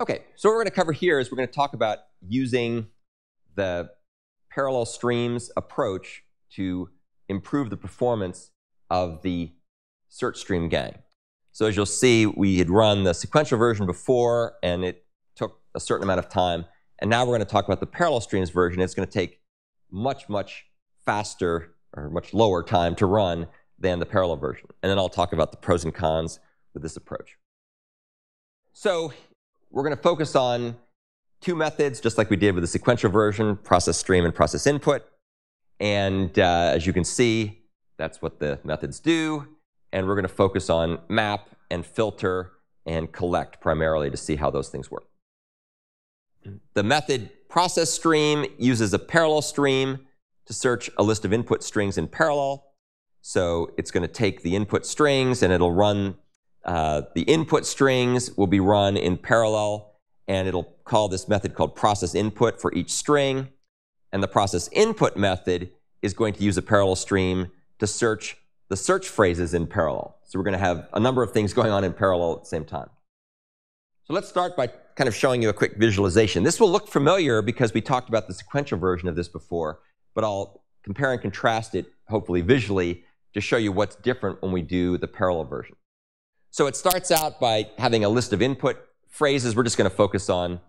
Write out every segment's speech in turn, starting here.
Okay, so what we're going to cover here is we're going to talk about using the parallel streams approach to improve the performance of the search stream gang. So as you'll see, we had run the sequential version before, and it took a certain amount of time. And now we're going to talk about the parallel streams version. It's going to take much, much faster or much lower time to run than the parallel version. And then I'll talk about the pros and cons with this approach. So we're going to focus on two methods, just like we did with the sequential version, process stream and process input. And uh, as you can see, that's what the methods do. And we're going to focus on map and filter and collect primarily to see how those things work. The method process stream uses a parallel stream to search a list of input strings in parallel. So it's going to take the input strings and it'll run uh, the input strings will be run in parallel, and it'll call this method called process input for each string. And the process input method is going to use a parallel stream to search the search phrases in parallel. So we're going to have a number of things going on in parallel at the same time. So let's start by kind of showing you a quick visualization. This will look familiar because we talked about the sequential version of this before, but I'll compare and contrast it, hopefully visually, to show you what's different when we do the parallel version. So it starts out by having a list of input phrases. We're just going to focus on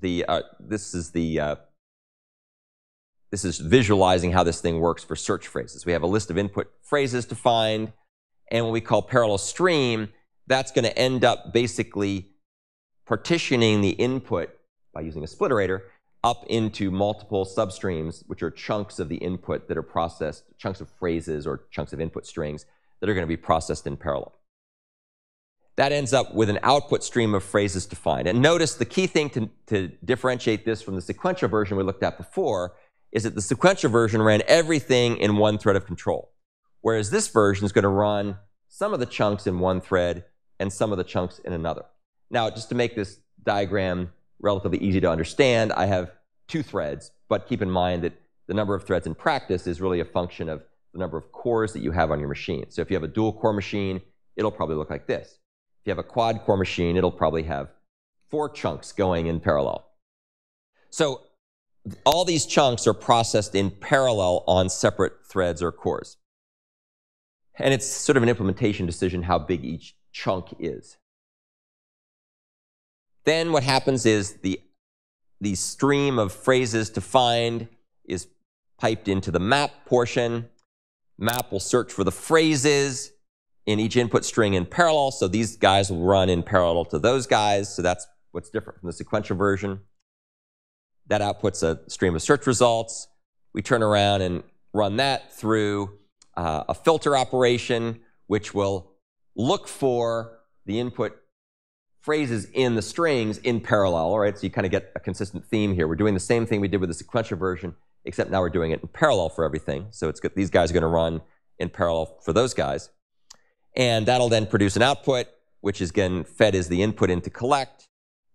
the, uh, this is the, uh, this is visualizing how this thing works for search phrases. We have a list of input phrases to find, and what we call parallel stream, that's going to end up basically partitioning the input by using a spliterator up into multiple substreams, which are chunks of the input that are processed, chunks of phrases or chunks of input strings that are going to be processed in parallel that ends up with an output stream of phrases defined. And notice the key thing to, to differentiate this from the sequential version we looked at before is that the sequential version ran everything in one thread of control, whereas this version is going to run some of the chunks in one thread and some of the chunks in another. Now, just to make this diagram relatively easy to understand, I have two threads, but keep in mind that the number of threads in practice is really a function of the number of cores that you have on your machine. So if you have a dual core machine, it'll probably look like this. If you have a quad core machine, it'll probably have four chunks going in parallel. So all these chunks are processed in parallel on separate threads or cores. And it's sort of an implementation decision how big each chunk is. Then what happens is the, the stream of phrases to find is piped into the map portion. Map will search for the phrases in each input string in parallel. So these guys will run in parallel to those guys. So that's what's different from the sequential version. That outputs a stream of search results. We turn around and run that through uh, a filter operation, which will look for the input phrases in the strings in parallel, all right? So you kind of get a consistent theme here. We're doing the same thing we did with the sequential version, except now we're doing it in parallel for everything. So it's good, these guys are going to run in parallel for those guys. And that'll then produce an output, which is again fed as the input into collect.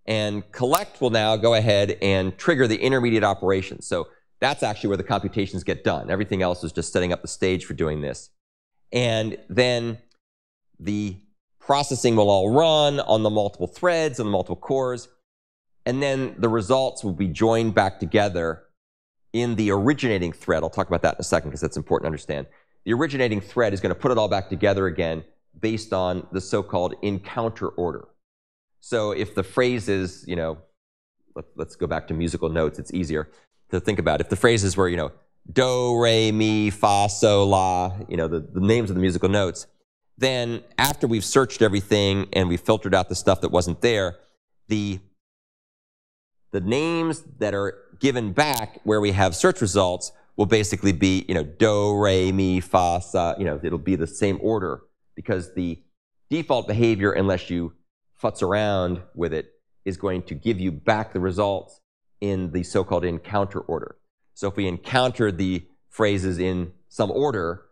And collect will now go ahead and trigger the intermediate operation. So that's actually where the computations get done. Everything else is just setting up the stage for doing this. And then the processing will all run on the multiple threads and the multiple cores. And then the results will be joined back together in the originating thread. I'll talk about that in a second because that's important to understand the originating thread is going to put it all back together again based on the so-called encounter order. So if the phrase is, you know, let, us go back to musical notes, it's easier to think about. If the phrases were, you know, do, re, mi, fa, sol, la, you know, the, the names of the musical notes, then after we've searched everything and we've filtered out the stuff that wasn't there, the, the names that are given back where we have search results will basically be, you know, do, re, mi, fa, sa, you know, it'll be the same order because the default behavior, unless you futz around with it, is going to give you back the results in the so-called encounter order. So if we encounter the phrases in some order,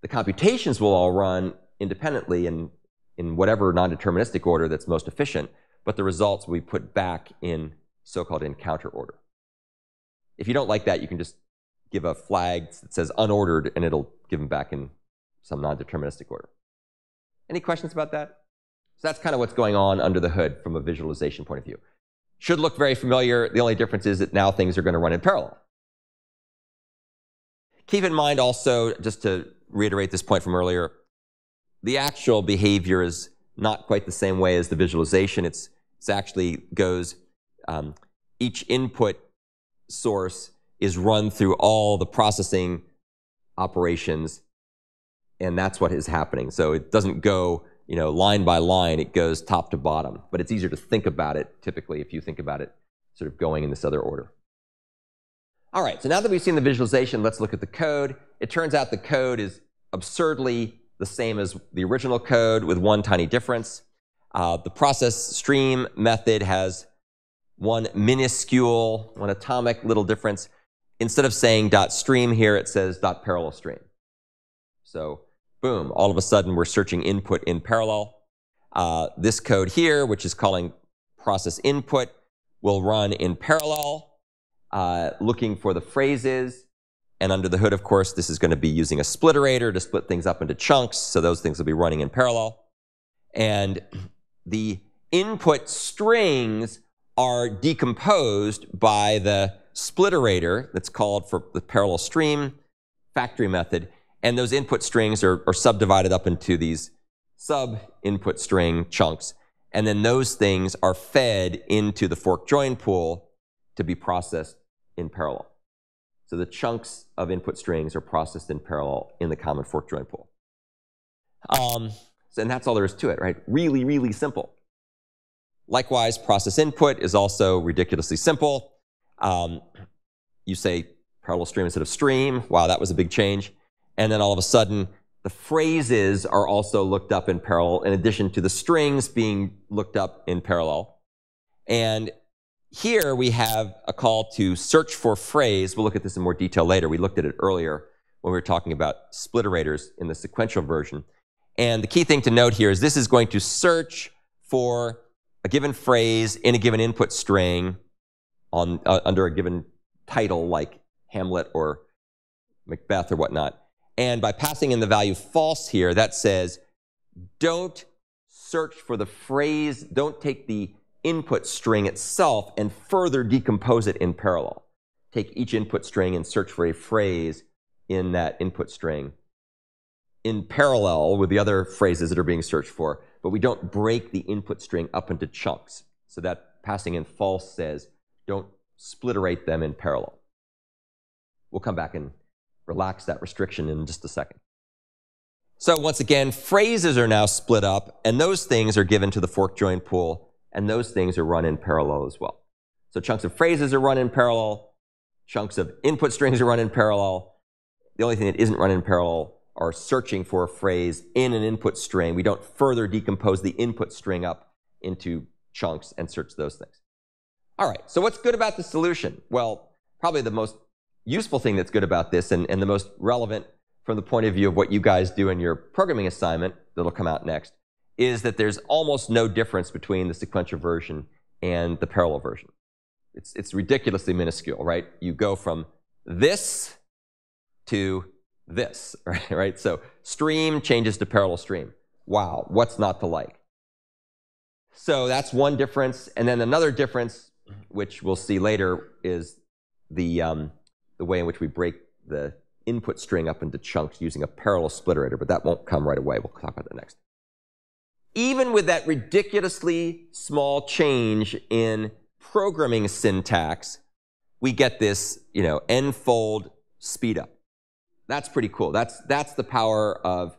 the computations will all run independently and in whatever non-deterministic order that's most efficient, but the results will be put back in so-called encounter order. If you don't like that, you can just give a flag that says unordered, and it'll give them back in some non-deterministic order. Any questions about that? So that's kind of what's going on under the hood from a visualization point of view. Should look very familiar. The only difference is that now things are going to run in parallel. Keep in mind also, just to reiterate this point from earlier, the actual behavior is not quite the same way as the visualization. It's, it's actually goes, um, each input source is run through all the processing operations, and that's what is happening. So it doesn't go, you know, line by line, it goes top to bottom. But it's easier to think about it, typically, if you think about it sort of going in this other order. All right, so now that we've seen the visualization, let's look at the code. It turns out the code is absurdly the same as the original code with one tiny difference. Uh, the process stream method has one minuscule, one atomic little difference. Instead of saying dot stream here, it says dot parallel stream. So boom, all of a sudden we're searching input in parallel. Uh, this code here, which is calling process input, will run in parallel uh, looking for the phrases. And under the hood, of course, this is going to be using a spliterator to split things up into chunks. So those things will be running in parallel. And the input strings are decomposed by the spliterator that's called for the parallel stream factory method. And those input strings are, are subdivided up into these sub input string chunks. And then those things are fed into the fork join pool to be processed in parallel. So the chunks of input strings are processed in parallel in the common fork join pool. Um, so, and that's all there is to it, right? Really, really simple. Likewise, process input is also ridiculously simple. Um, you say parallel stream instead of stream. Wow, that was a big change. And then all of a sudden, the phrases are also looked up in parallel in addition to the strings being looked up in parallel. And here we have a call to search for phrase. We'll look at this in more detail later. We looked at it earlier when we were talking about spliterators in the sequential version. And the key thing to note here is this is going to search for a given phrase in a given input string on, uh, under a given title like Hamlet or Macbeth or whatnot. And by passing in the value false here, that says don't search for the phrase, don't take the input string itself and further decompose it in parallel. Take each input string and search for a phrase in that input string in parallel with the other phrases that are being searched for, but we don't break the input string up into chunks. So that passing in false says don't splitterate them in parallel. We'll come back and relax that restriction in just a second. So once again, phrases are now split up, and those things are given to the fork join pool and those things are run in parallel as well. So chunks of phrases are run in parallel, chunks of input strings are run in parallel. The only thing that isn't run in parallel are searching for a phrase in an input string. We don't further decompose the input string up into chunks and search those things. All right, so what's good about the solution? Well, probably the most useful thing that's good about this and, and the most relevant from the point of view of what you guys do in your programming assignment that'll come out next is that there's almost no difference between the sequential version and the parallel version. It's, it's ridiculously minuscule, right? You go from this to this, right? right? So stream changes to parallel stream. Wow, what's not to like? So that's one difference. And then another difference, which we'll see later, is the, um, the way in which we break the input string up into chunks using a parallel spliterator, but that won't come right away. We'll talk about that next even with that ridiculously small change in programming syntax, we get this, you know, n-fold speedup. That's pretty cool. That's, that's the power of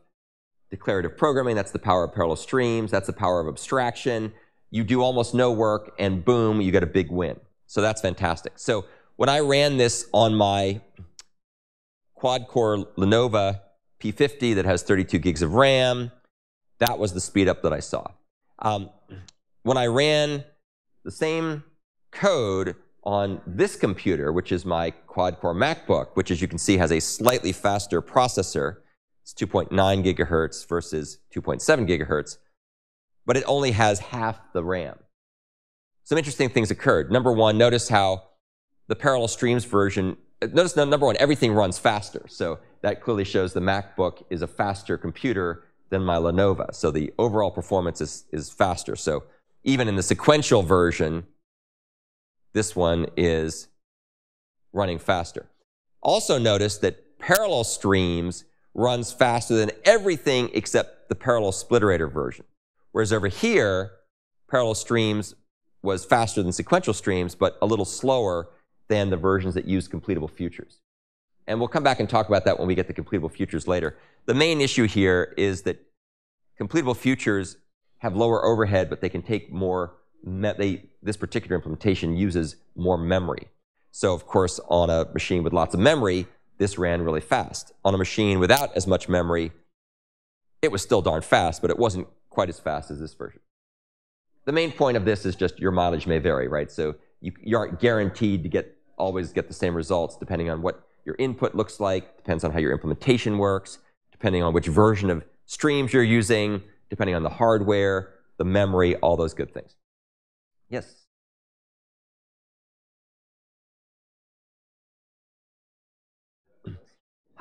declarative programming. That's the power of parallel streams. That's the power of abstraction. You do almost no work and boom, you get a big win. So that's fantastic. So when I ran this on my quad-core Lenovo P50 that has 32 gigs of RAM, that was the speed up that I saw. Um, when I ran the same code on this computer, which is my quad-core MacBook, which as you can see has a slightly faster processor, it's 2.9 gigahertz versus 2.7 gigahertz, but it only has half the RAM. Some interesting things occurred. Number one, notice how the parallel streams version, uh, notice number one, everything runs faster. So that clearly shows the MacBook is a faster computer than my Lenovo. So the overall performance is, is faster. So even in the sequential version, this one is running faster. Also notice that parallel streams runs faster than everything except the parallel spliterator version. Whereas over here, parallel streams was faster than sequential streams, but a little slower than the versions that use completable futures. And we'll come back and talk about that when we get to completable futures later. The main issue here is that completable futures have lower overhead, but they can take more, they, this particular implementation uses more memory. So of course, on a machine with lots of memory, this ran really fast. On a machine without as much memory, it was still darn fast, but it wasn't quite as fast as this version. The main point of this is just your mileage may vary, right? So you, you aren't guaranteed to get always get the same results depending on what your input looks like, depends on how your implementation works, depending on which version of streams you're using, depending on the hardware, the memory, all those good things. Yes?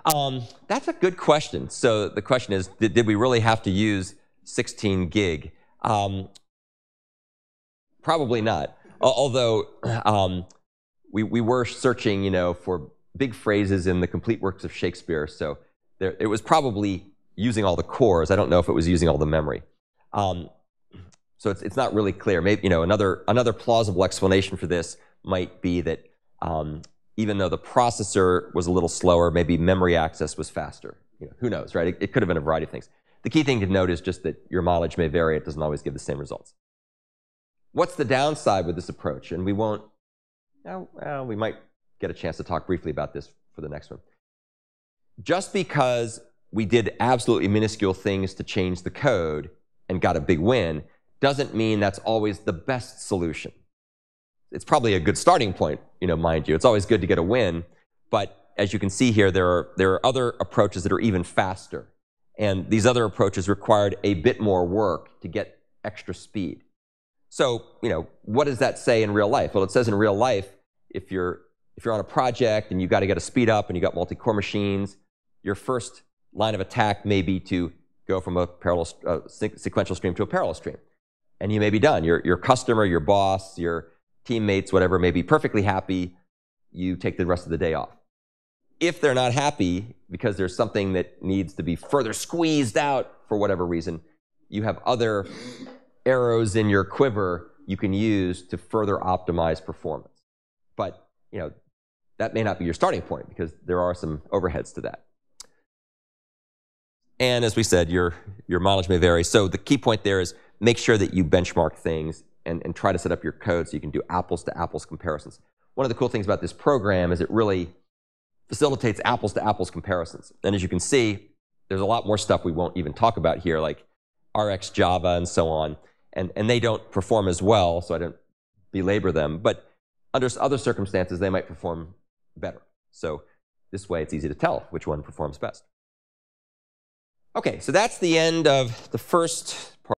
Um, that's a good question. So the question is, did, did we really have to use 16 gig? Um, probably not. Although um, we, we were searching, you know, for big phrases in the complete works of Shakespeare. So there, it was probably using all the cores. I don't know if it was using all the memory. Um, so it's, it's not really clear. Maybe, you know, another, another plausible explanation for this might be that um, even though the processor was a little slower, maybe memory access was faster. You know, who knows, right? It, it could have been a variety of things. The key thing to note is just that your mileage may vary. It doesn't always give the same results. What's the downside with this approach? And we won't, well, we might get a chance to talk briefly about this for the next one. Just because we did absolutely minuscule things to change the code and got a big win doesn't mean that's always the best solution it's probably a good starting point, you know, mind you. It's always good to get a win, but as you can see here, there are, there are other approaches that are even faster. And these other approaches required a bit more work to get extra speed. So, you know, what does that say in real life? Well, it says in real life, if you're, if you're on a project and you've got to get a speed up and you've got multi-core machines, your first line of attack may be to go from a parallel, uh, sequential stream to a parallel stream. And you may be done. Your, your customer, your boss, your teammates, whatever, may be perfectly happy. You take the rest of the day off. If they're not happy because there's something that needs to be further squeezed out for whatever reason, you have other arrows in your quiver you can use to further optimize performance. But, you know, that may not be your starting point because there are some overheads to that. And as we said, your, your mileage may vary. So the key point there is make sure that you benchmark things and, and try to set up your code so you can do apples to apples comparisons. One of the cool things about this program is it really facilitates apples to apples comparisons. And as you can see, there's a lot more stuff we won't even talk about here, like RxJava and so on. And, and they don't perform as well, so I don't belabor them. But under other circumstances, they might perform better. So this way, it's easy to tell which one performs best. Okay, so that's the end of the first